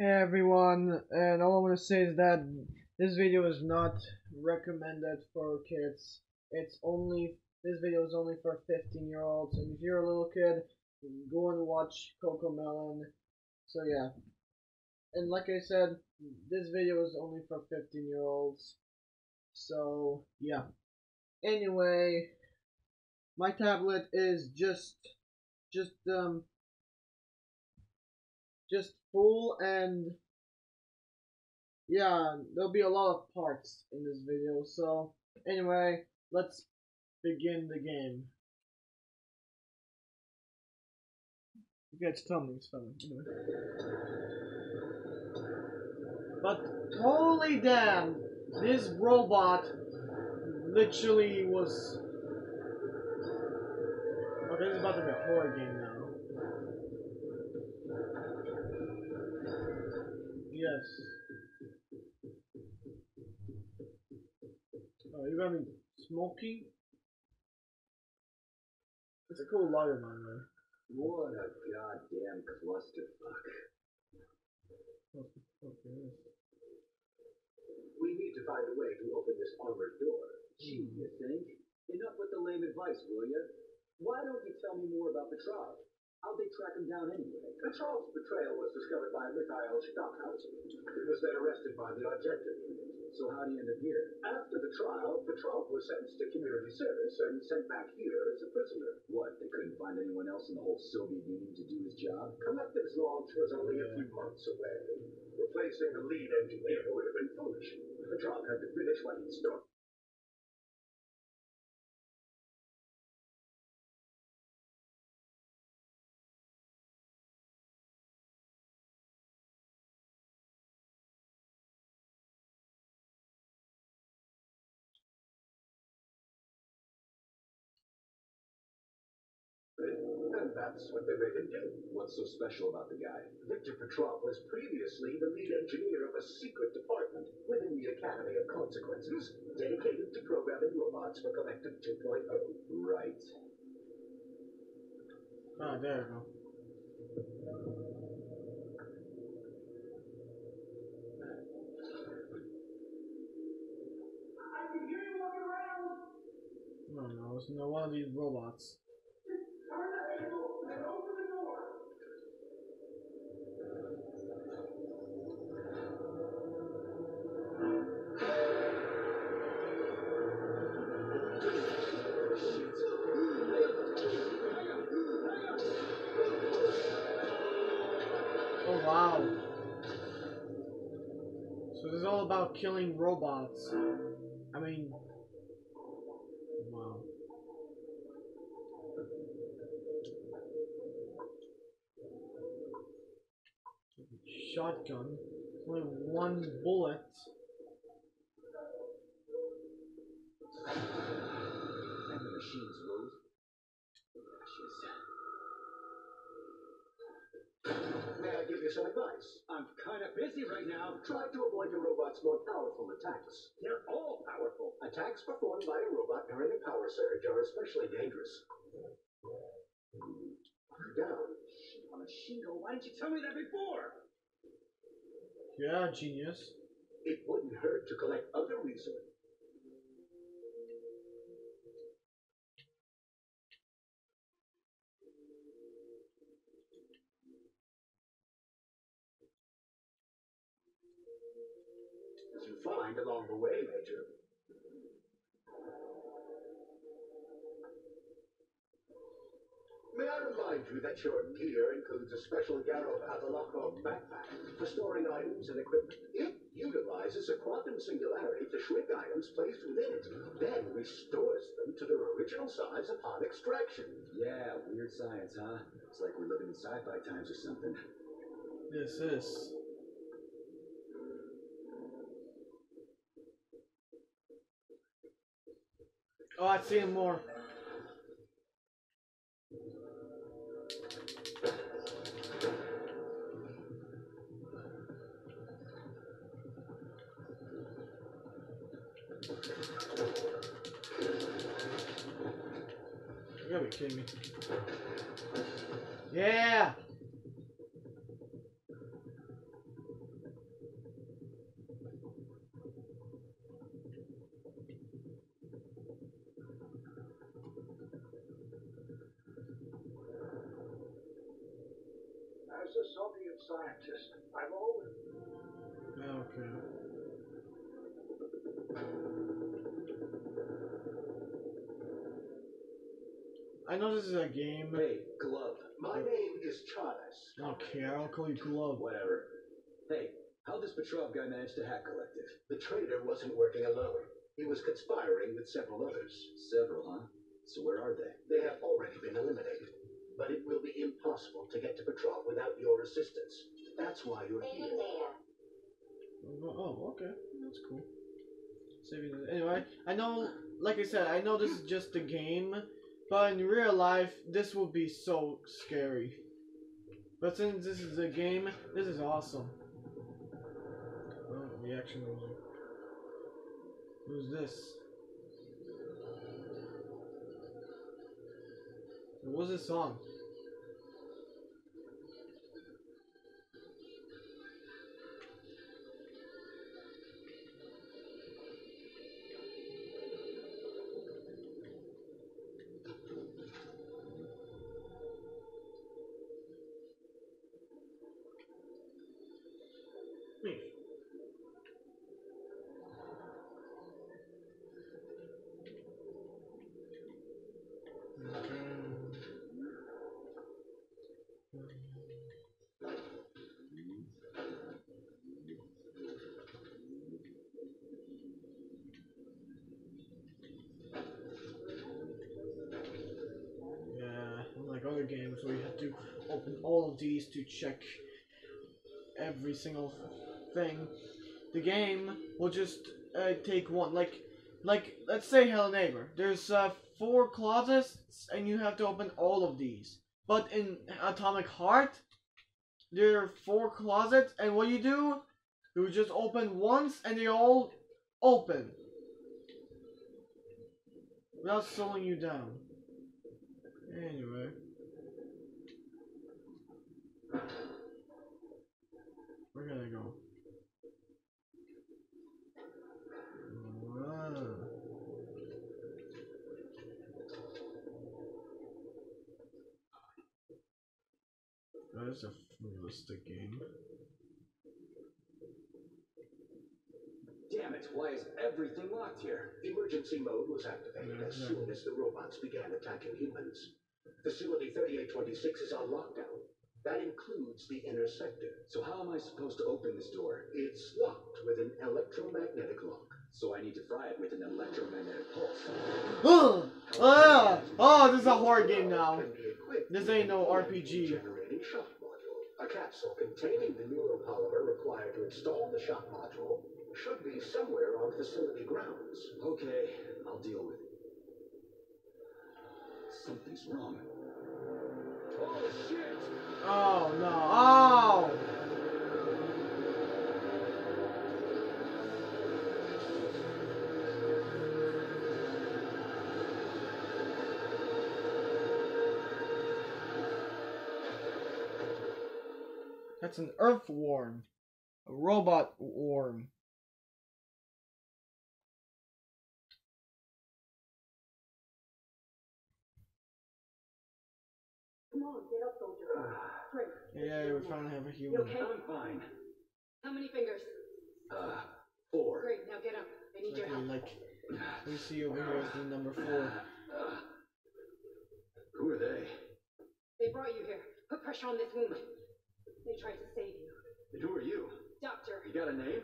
Hey everyone, and all I want to say is that this video is not recommended for kids. It's only, this video is only for 15 year olds, and if you're a little kid, go and watch Cocomelon. So yeah. And like I said, this video is only for 15 year olds. So yeah. Anyway, my tablet is just, just, um, just full and yeah, there'll be a lot of parts in this video. So anyway, let's begin the game. Yeah, it's filming, it's filming. Anyway. But holy damn, this robot literally was. Okay, this is about to be a horror game now. Yes. Oh, you're be smoking? It's a cool lighter, by the way. What a goddamn clusterfuck. What the fuck is this? We need to find a way to open this armored door. Gee, you think? Enough with the lame advice, will ya? Why don't you tell me more about Petrov? How'd they track him down anyway? Petrov's betrayal was discovered by Mikhail Stockhausen. He was then arrested by the objective unit. So how'd he end up here? After the trial, Petrov was sentenced to community service and sent back here as a prisoner. What, they couldn't find anyone else in the whole Soviet Union to do his job? Collective's launch was only a few months away. Replacing the lead engineer would have been foolish. Petrov had to finish what he'd started. And that's what they made him do. What's so special about the guy? Victor Petrov was previously the lead engineer of a secret department within the Academy of Consequences, dedicated to programming robots for Collective 2.0. Right. Ah, there you go. I believe you remember. No, no, it's no one of these robots. All about killing robots. I mean, wow. Shotgun. Only one bullet. And the machines, give you some advice? I'm kind of busy right now. Try to avoid your robot's more powerful attacks. They're all powerful. Attacks performed by a robot during a power surge are especially dangerous. Down. Shit on a shingle. Why didn't you tell me that before? Yeah, genius. It wouldn't hurt to collect other resources. Find along the way, Major. May I remind you that your gear includes a special Yarrow Avalokov backpack for storing items and equipment. It utilizes a quantum singularity to shrink items placed within it, then restores them to their original size upon extraction. Yeah, weird science, huh? It's like we're living in sci-fi times or something. This Oh, I see him more. You gotta be kidding me. Yeah! As a Soviet scientist. I've always Okay. I know this is a game. Hey, Glove. My name is Charles. I don't care. I'll call you Glove. Whatever. Hey, how'd this Petrov guy manage to hack Collective? The traitor wasn't working alone. He was conspiring with several others. Several, huh? So where are they? They have already been eliminated. But it will be impossible to get to Petrov without your assistance. That's why you're here. Oh, oh, okay. That's cool. Anyway, I know, like I said, I know this is just a game, but in real life, this will be so scary. But since this is a game, this is awesome. Oh, reaction music. Who's this? What's this song? Me. Yeah, unlike other games where you have to open all of these to check every single thing, the game will just uh, take one. Like, like let's say Hello Neighbor. There's uh, four closets, and you have to open all of these. But in Atomic Heart, there are four closets, and what you do, you just open once, and they all open without slowing you down. Anyway. Where can I go? That is a realistic game. Damn it, why is everything locked here? Emergency mode was activated Yeah, as yeah. soon as the robots began attacking humans. Facility 3826 is on lockdown. That includes the inner sector. So how am I supposed to open this door? It's locked with an electromagnetic lock. So I need to fry it with an electromagnetic pulse. Ugh! Ah! Oh, this is a horror game now. Can be equipped This ain't no RPG. Generating shock module. A capsule containing the neuropolymer required to install the shock module should be somewhere on facility grounds. Okay, I'll deal with it. Something's wrong. Oh shit! Oh no! Oh! That's an earthworm. A robot worm. Yeah, we finally have a You human. okay? I'm fine. How many fingers? Uh, four. Great, now get up. I need your Okay, help. like we see over here is the number four. Uh, who are they? They brought you here. Put pressure on this wound. They tried to save you. And who are you? Doctor, You got a name?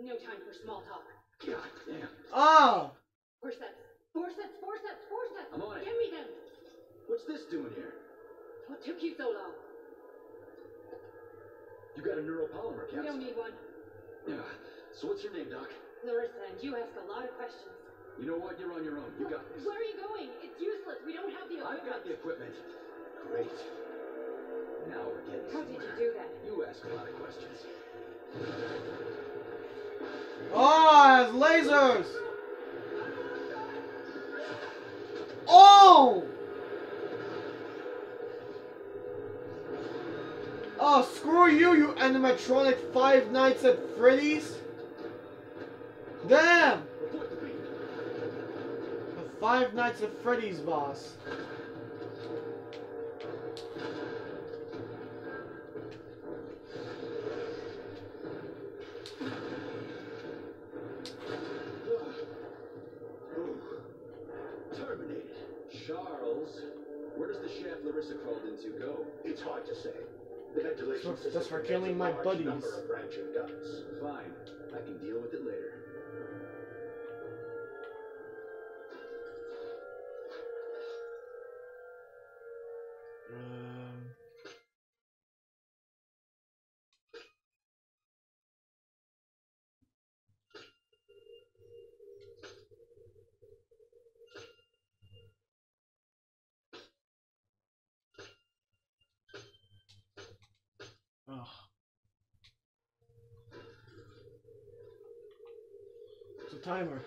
no time for small talk. God damn. Oh! Forceps. Forceps, forceps, forceps. I'm on it. Give me them. What's this doing here? What took you so long? You got a neural neuropolymer We don't need one. Yeah. So what's your name, Doc? Larissa, and you ask a lot of questions. You know what? You're on your own. You got this. Where are you going? It's useless. We don't have the I've equipment. got the equipment. Great. Now we're getting How did you do that? You ask a lot of questions. Oh, it's lasers! Oh! Oh, screw you, you animatronic Five Nights at Freddy's! Damn! The Five Nights at Freddy's boss. Charles, where does the shaft Larissa crawled into go? It's hard to say. That's for- for killing my buddies. number of branching ducts. Fine. I can deal with it later. Timer.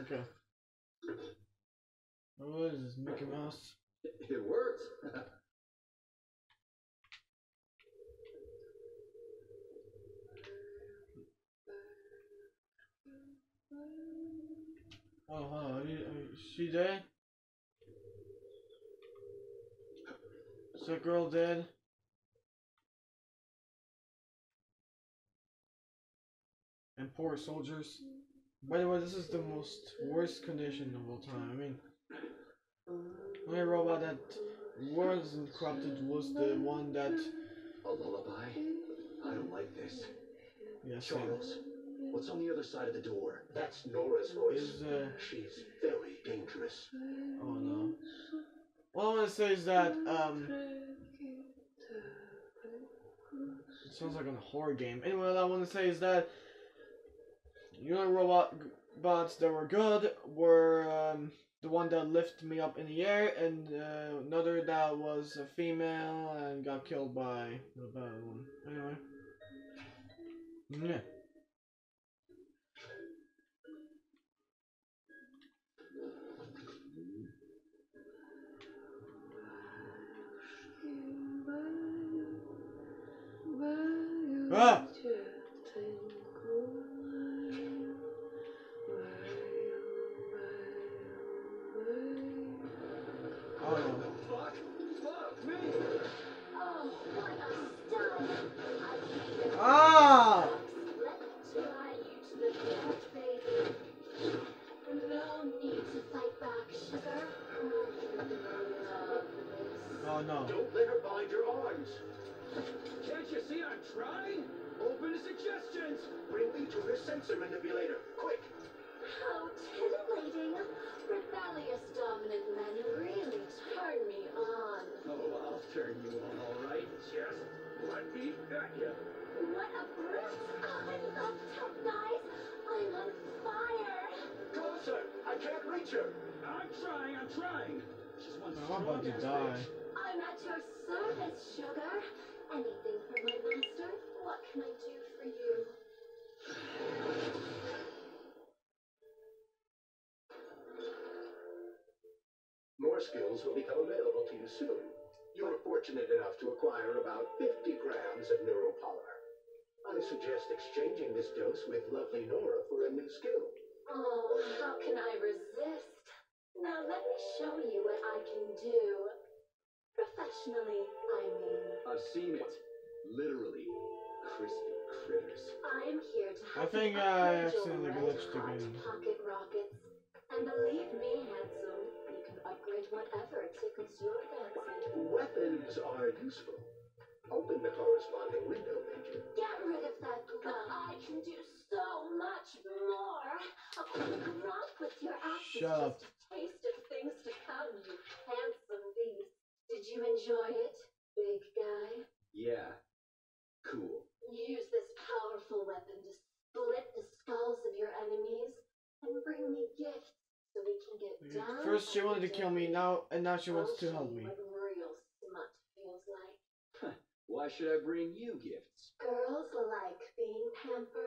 Okay. What is this, Mickey Mouse? Oh, huh, are you, are she dead? Is that girl dead? And poor soldiers. By the way, this is the most worst condition of all time. I mean, only robot that wasn't corrupted was the one that. A lullaby? I don't like this. Same. Charles, what's on the other side of the door? That's Nora's voice. Is, uh, She's very dangerous. Oh no. All I want to say is that, um. It sounds like a horror game. Anyway, all I want to say is that. You know, robot bots that were good were um, the one that lifted me up in the air, and uh, another that was a female and got killed by the bad one. Anyway. Yeah. Ah! Oh no. Don't let her bind your arms. Can't you see I'm trying? Open to suggestions. Bring me to her sensor manipulator. Quick! How titillating. Rebellious dominant men really turn me on. Oh, I'll turn you on, all right. Just let me at you. What a brute. Oh, I love tough guys. I'm on fire. Closer! I can't reach her! I'm trying. I'm trying. She's one I'm about to die. bitch. I'm at your service, sugar. Anything for my master. What can I do for you? More skills will become available to you soon. You are fortunate enough to acquire about 50 grams of neuropolymer. I suggest exchanging this dose with lovely Nora for a new skill. Oh, how can I resist? Now let me show you what I can do. Professionally, I mean. I've seen it. Literally. Crispy critters. I'm here to I help think you I upgrade accidentally your glitched red-hot again. pocket rockets. And believe me, handsome, you can upgrade whatever tickles your fancy. Weapons are useful. Open the corresponding window, Major. Get rid of that gun. I can do so much more. A quick romp with your axe is Shut up. just a taste of things to come, you handsome beast. Did you enjoy it, big guy? Yeah. Cool. Use this powerful weapon to split the skulls of your enemies and bring me gifts so we can get down. First she wanted to kill me, now and now she wants to help me. What real smut feels like. Why should I bring you gifts? Girls like being pampered.